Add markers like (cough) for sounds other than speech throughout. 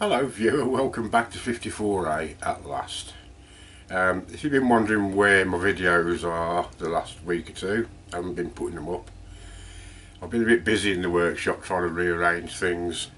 Hello viewer, welcome back to 54A at last. Um, if you've been wondering where my videos are the last week or two, I haven't been putting them up. I've been a bit busy in the workshop trying to rearrange things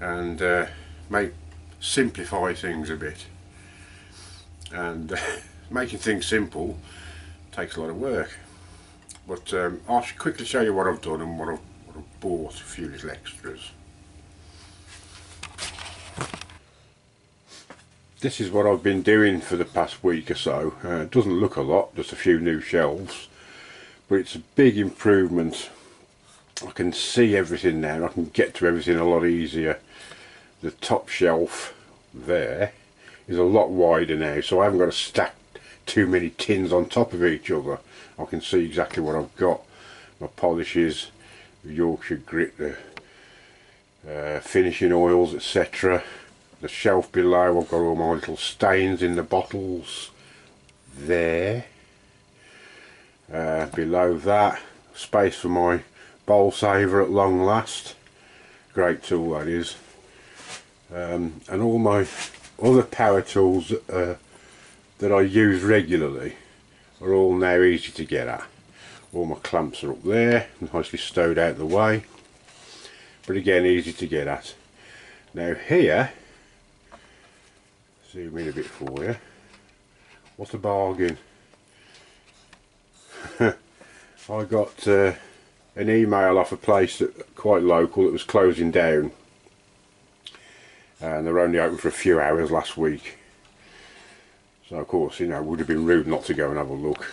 and uh, make simplify things a bit. And uh, (laughs) making things simple takes a lot of work. But um, I'll quickly show you what I've done and what I've, what I've bought, a few little extras. This is what I've been doing for the past week or so. Uh, it doesn't look a lot, just a few new shelves, but it's a big improvement. I can see everything now, I can get to everything a lot easier. The top shelf there is a lot wider now, so I haven't got to stack too many tins on top of each other. I can see exactly what I've got. My polishes, Yorkshire grit, the uh, finishing oils, etc the shelf below I've got all my little stains in the bottles there. Uh, below that space for my bowl saver at long last. Great tool that is. Um, and all my other power tools uh, that I use regularly are all now easy to get at. All my clamps are up there nicely stowed out of the way. But again easy to get at. Now here zoom in a bit for you. What a bargain? (laughs) I got uh, an email off a place that quite local that was closing down. And they were only open for a few hours last week. So of course you know would have been rude not to go and have a look.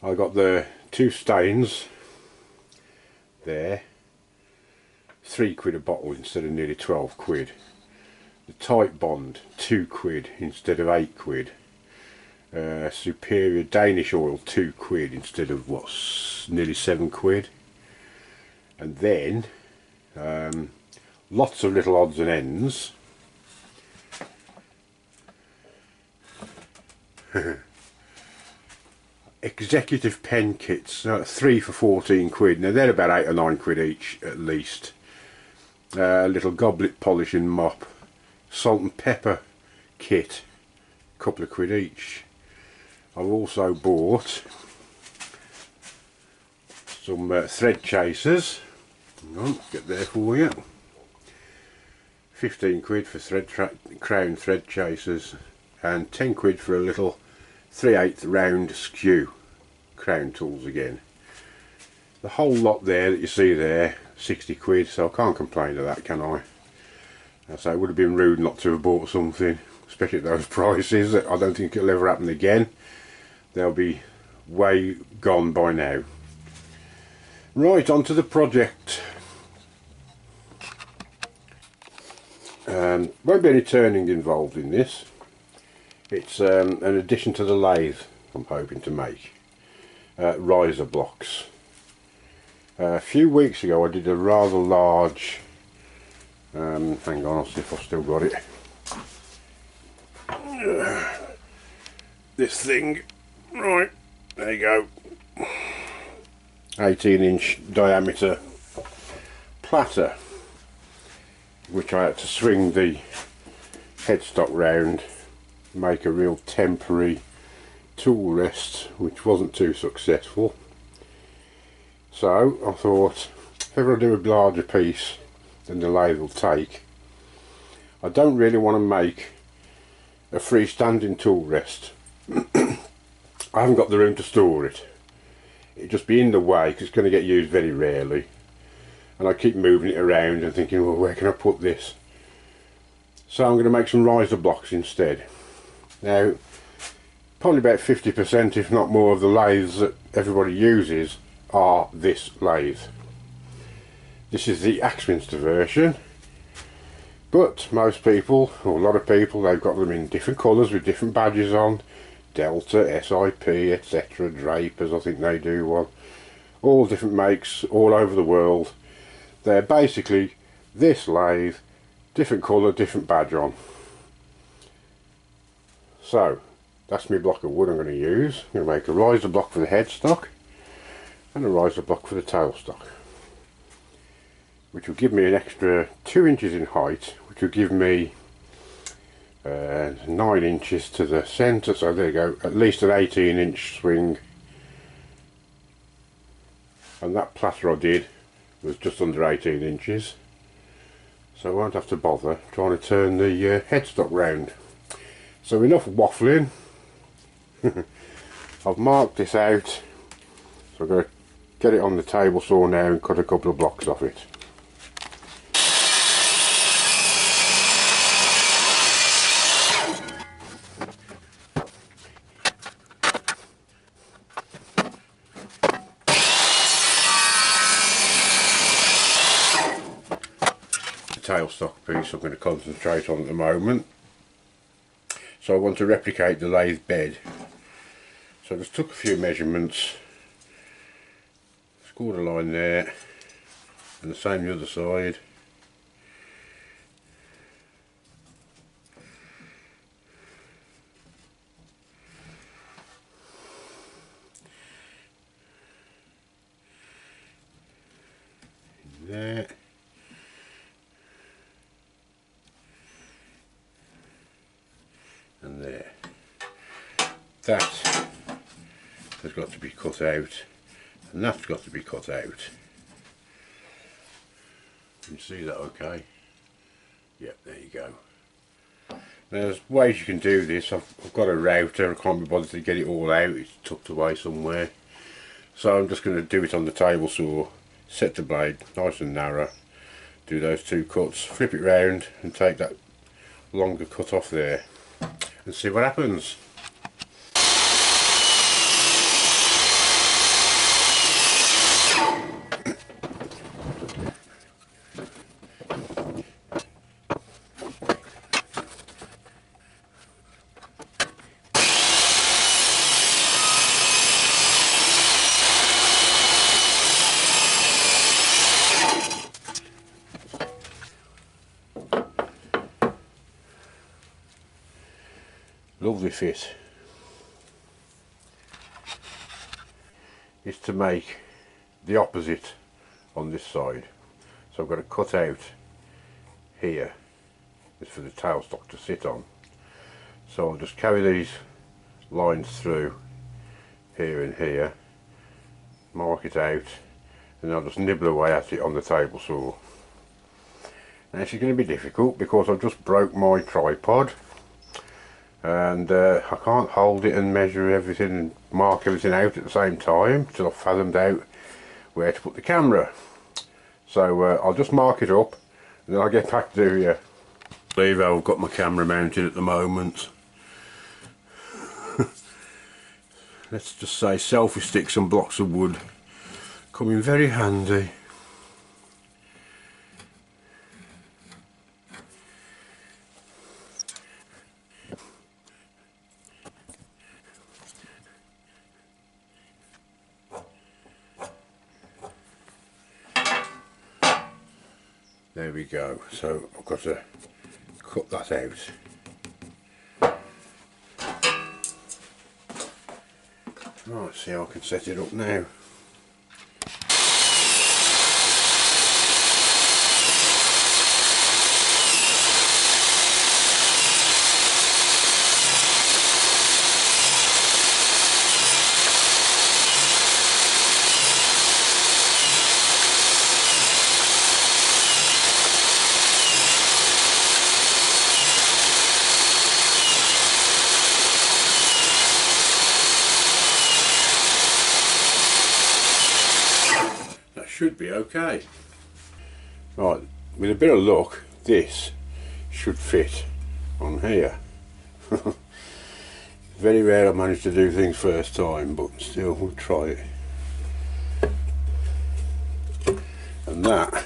I got the two stains there. Three quid a bottle instead of nearly 12 quid the bond two quid instead of eight quid. Uh, superior Danish oil, two quid instead of what's nearly seven quid. And then um, lots of little odds and ends. (laughs) executive pen kits uh, three for 14 quid now they're about eight or nine quid each at least uh, a little goblet polishing mop salt and pepper kit a couple of quid each. I've also bought some uh, thread chasers. On, get there for you. 15 quid for thread crown thread chasers and 10 quid for a little 3 8 round skew crown tools again. The whole lot there that you see there 60 quid so I can't complain of that can I so it would have been rude not to have bought something, especially at those (laughs) prices. I don't think it'll ever happen again. They'll be way gone by now. Right, on to the project. Um, won't be any turning involved in this. It's um, an addition to the lathe I'm hoping to make. Uh, riser blocks. Uh, a few weeks ago I did a rather large um, hang on, I'll see if I've still got it. This thing, right, there you go. 18 inch diameter platter which I had to swing the headstock round make a real temporary tool rest which wasn't too successful so I thought if ever I do a larger piece than the lathe will take. I don't really want to make a freestanding tool rest. (clears throat) I haven't got the room to store it. It'd just be in the way because it's going to get used very rarely. And I keep moving it around and thinking, well, where can I put this? So I'm going to make some riser blocks instead. Now, probably about 50% if not more of the lathes that everybody uses are this lathe. This is the Axminster version. But most people, or a lot of people, they've got them in different colours with different badges on. Delta, SIP, etc. Drapers, I think they do one. All different makes, all over the world. They're basically this lathe, different colour, different badge on. So, that's my block of wood I'm going to use. I'm going to make a riser block for the headstock and a riser block for the tailstock. Which will give me an extra two inches in height which will give me uh, nine inches to the centre. So there you go at least an 18 inch swing. And that platter I did was just under 18 inches. So I won't have to bother trying to turn the uh, headstock round. So enough waffling. (laughs) I've marked this out. So I'm going to get it on the table saw now and cut a couple of blocks off it tailstock piece I'm going to concentrate on at the moment. So I want to replicate the lathe bed. So I just took a few measurements, scored a line there, and the same the other side. there and there. That has got to be out and that's got to be cut out. You see that okay? Yep, there you go. Now there's ways you can do this. I've, I've got a router, I can't be bothered to get it all out, it's tucked away somewhere. So I'm just going to do it on the table saw, set the blade nice and narrow, do those two cuts, flip it round and take that longer cut off there and see what happens. Lovely fit. Is to make the opposite on this side. So I've got to cut out here is for the tailstock to sit on. So I'll just carry these lines through here and here mark it out and I'll just nibble away at it on the table saw. Now this is going to be difficult because I've just broke my tripod and uh, I can't hold it and measure everything and mark everything out at the same time until I've fathomed out where to put the camera. So uh, I'll just mark it up and then I'll get back to you. Believe I've got my camera mounted at the moment. (laughs) Let's just say selfie sticks and blocks of wood come in very handy there we go. So I've got to cut that out. Right see how I can set it up now should okay. Right, with a bit of luck, this should fit on here. (laughs) Very rare I manage to do things first time, but still, we'll try it. And that,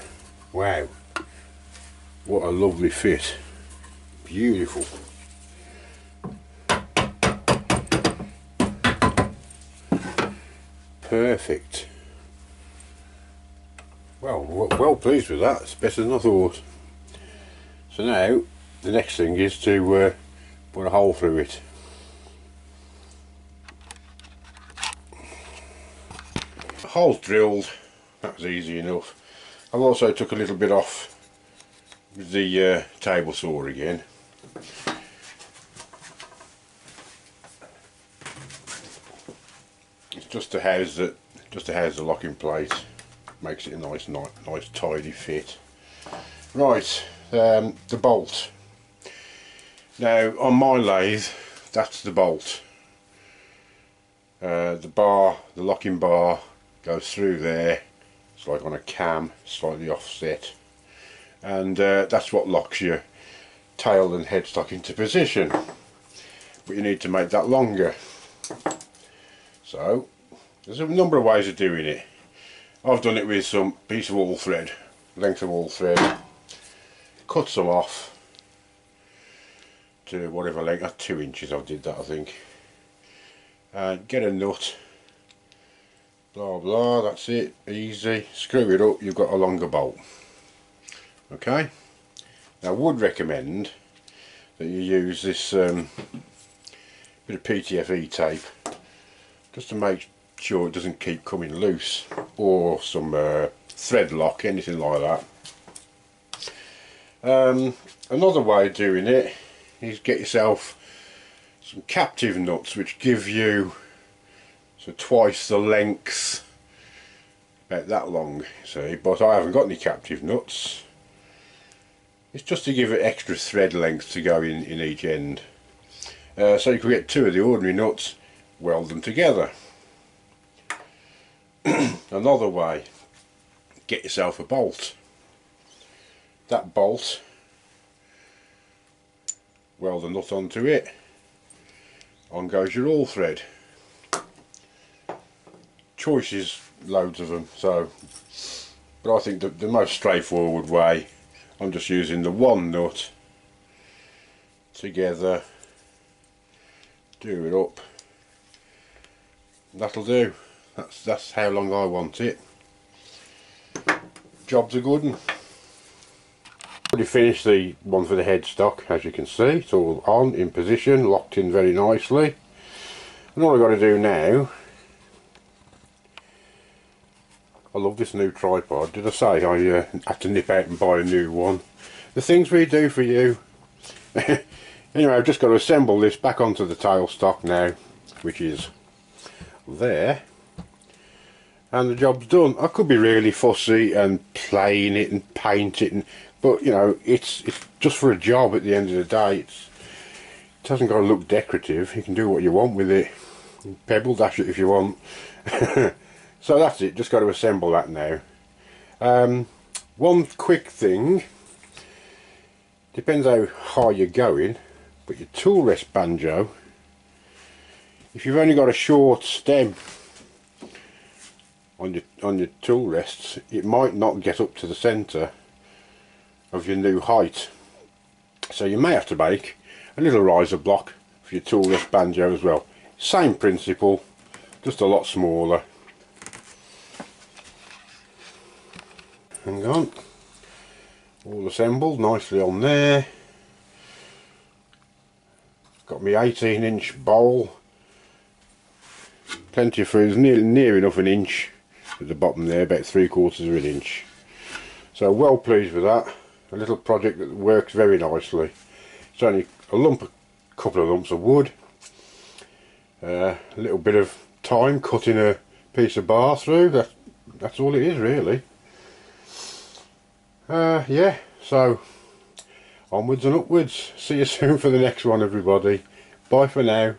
wow, what a lovely fit. Beautiful. Perfect. Well, well pleased with that. It's better than I thought. So now, the next thing is to uh, put a hole through it. Hole's drilled. That was easy enough. I've also took a little bit off the uh, table saw again it's just to house that just to house the locking plate makes it a nice nice, nice tidy fit. Right um, the bolt. Now on my lathe that's the bolt. Uh, the bar the locking bar goes through there. It's like on a cam slightly offset. And uh, that's what locks your tail and headstock into position. But you need to make that longer. So there's a number of ways of doing it I've done it with some piece of all thread length of all thread cut some off to whatever length, that's two inches I did that I think. And get a nut blah blah that's it easy screw it up you've got a longer bolt. Okay? Now I would recommend that you use this um, bit of PTFE tape just to make sure it doesn't keep coming loose or some uh, thread lock anything like that. Um, another way of doing it is get yourself some captive nuts which give you so twice the length about that long see but I haven't got any captive nuts. It's just to give it extra thread length to go in in each end. Uh, so you can get two of the ordinary nuts weld them together (clears throat) another way get yourself a bolt. That bolt weld the nut onto it. On goes your all thread. Choices loads of them so but I think the, the most straightforward way I'm just using the one nut together do it up. That'll do that's that's how long I want it job's are good one already finished the one for the headstock as you can see it's all on in position locked in very nicely and all I've got to do now I love this new tripod. Did I say I uh, had to nip out and buy a new one? The things we do for you. (laughs) anyway, I've just got to assemble this back onto the tailstock now, which is there. And the job's done. I could be really fussy and plane it and paint it, and, but you know, it's it's just for a job at the end of the day. It's, it hasn't got to look decorative. You can do what you want with it. Pebble dash it if you want. (laughs) So that's it, just got to assemble that now. Um, one quick thing, depends how high you're going, but your tool rest banjo, if you've only got a short stem on your, on your tool rests, it might not get up to the centre of your new height. So you may have to make a little riser block for your tool rest banjo as well. Same principle, just a lot smaller. hang on all assembled nicely on there got me 18 inch bowl plenty of food near, near enough an inch at the bottom there about three quarters of an inch. So well pleased with that. A little project that works very nicely. It's only a lump a couple of lumps of wood. Uh, a little bit of time cutting a piece of bar through. That, that's all it is really. Uh, yeah so onwards and upwards. See you (laughs) soon for the next one everybody. Bye for now